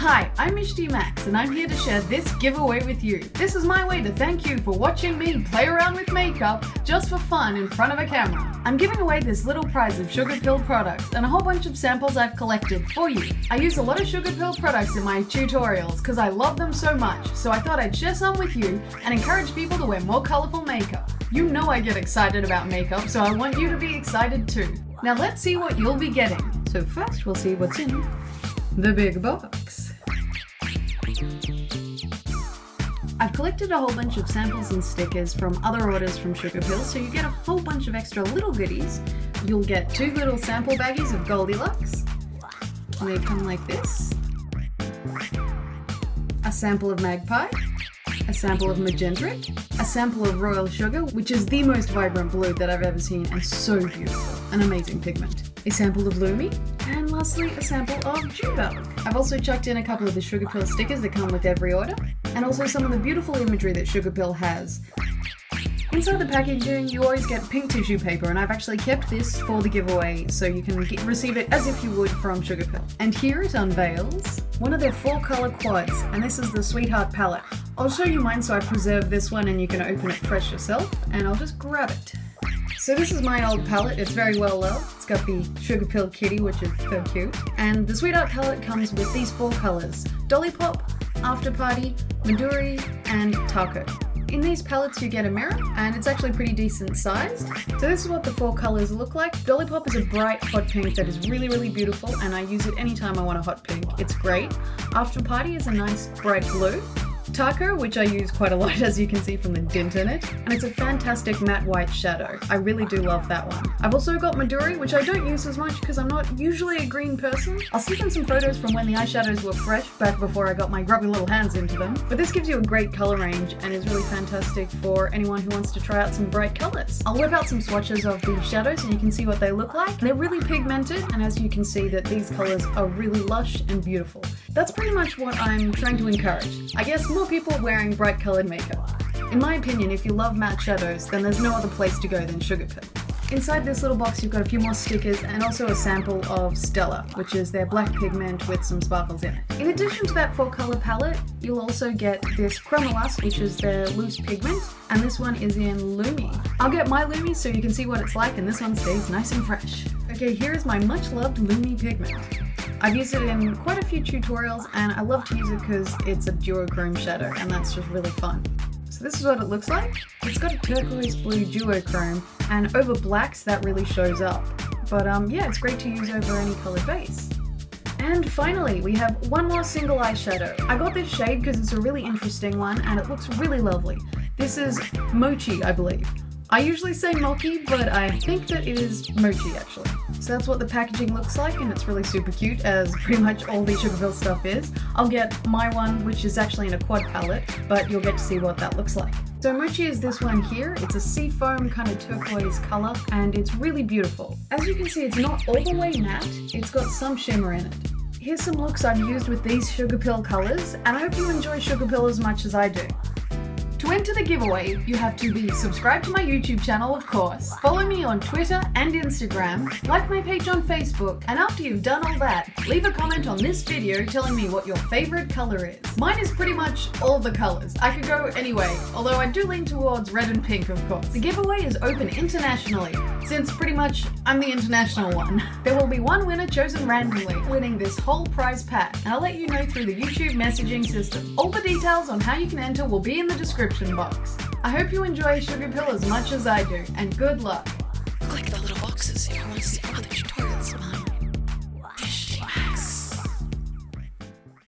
Hi, I'm Michty Maxx, and I'm here to share this giveaway with you. This is my way to thank you for watching me play around with makeup just for fun in front of a camera. I'm giving away this little prize of Sugarpill products and a whole bunch of samples I've collected for you. I use a lot of Sugarpill products in my tutorials because I love them so much, so I thought I'd share some with you and encourage people to wear more colourful makeup. You know I get excited about makeup, so I want you to be excited too. Now let's see what you'll be getting. So first we'll see what's in the big box. I've collected a whole bunch of samples and stickers from other orders from Sugarpill, so you get a whole bunch of extra little goodies. You'll get two little sample baggies of Goldilux. And they come like this. A sample of Magpie, a sample of Magentrik, a sample of Royal Sugar, which is the most vibrant blue that I've ever seen and so beautiful, an amazing pigment, a sample of Lumi, and lastly a sample of Jubel. I've also chucked in a couple of the Sugarpill stickers that come with every order, and also some of the beautiful imagery that Sugarpill has. Inside the packaging, you always get pink tissue paper, and I've actually kept this for the giveaway so you can get, receive it as if you would from Sugarpill. And here it unveils one of their four color quads, and this is the Sweetheart palette. I'll show you mine so I preserve this one and you can open it fresh yourself, and I'll just grab it. So this is my old palette, it's very well loved. It's got the Sugarpill Kitty, which is so cute. And the Sweetheart palette comes with these four colours. Dollipop, After Party, Midori, and Tako. In these palettes you get a mirror, and it's actually pretty decent sized. So this is what the four colours look like. Dollipop is a bright hot pink that is really, really beautiful, and I use it anytime I want a hot pink. It's great. Afterparty is a nice bright blue. Tako, which I use quite a lot as you can see from the dint in it, and it's a fantastic matte white shadow. I really do love that one. I've also got Midori, which I don't use as much because I'm not usually a green person. I'll stick in some photos from when the eyeshadows were fresh, back before I got my grubby little hands into them. But this gives you a great colour range and is really fantastic for anyone who wants to try out some bright colours. I'll whip out some swatches of the shadows so you can see what they look like. They're really pigmented, and as you can see that these colours are really lush and beautiful. That's pretty much what I'm trying to encourage. I guess more people wearing bright coloured makeup. In my opinion, if you love matte shadows, then there's no other place to go than Sugar. Inside this little box you've got a few more stickers and also a sample of Stella, which is their black pigment with some sparkles in it. In addition to that four colour palette, you'll also get this Chromalust, which is their loose pigment, and this one is in Lumi. I'll get my Lumi so you can see what it's like and this one stays nice and fresh. Okay, here is my much loved Lumi pigment. I've used it in quite a few tutorials and I love to use it because it's a duochrome shadow and that's just really fun. So this is what it looks like. It's got a turquoise blue duochrome and over blacks that really shows up. But um, yeah, it's great to use over any colored base. And finally, we have one more single eyeshadow. I got this shade because it's a really interesting one and it looks really lovely. This is Mochi, I believe. I usually say Mochi, but I think that it is Mochi actually. So that's what the packaging looks like and it's really super cute as pretty much all the Sugarpill stuff is. I'll get my one which is actually in a quad palette, but you'll get to see what that looks like. So Mochi is this one here. It's a seafoam kind of turquoise color and it's really beautiful. As you can see, it's not all the way matte. It's got some shimmer in it. Here's some looks I've used with these Sugarpill colors and I hope you enjoy Sugarpill as much as I do. To enter the giveaway, you have to be subscribed to my YouTube channel, of course, follow me on Twitter and Instagram, like my page on Facebook, and after you've done all that, leave a comment on this video telling me what your favorite color is. Mine is pretty much all the colors. I could go anyway, although I do lean towards red and pink, of course. The giveaway is open internationally, since pretty much I'm the international one. There will be one winner chosen randomly, winning this whole prize pack, and I'll let you know through the YouTube messaging system. All the details on how you can enter will be in the description description box. I hope you enjoy Sugarpill as much as I do, and good luck! Click the little boxes if you want to see other tutorials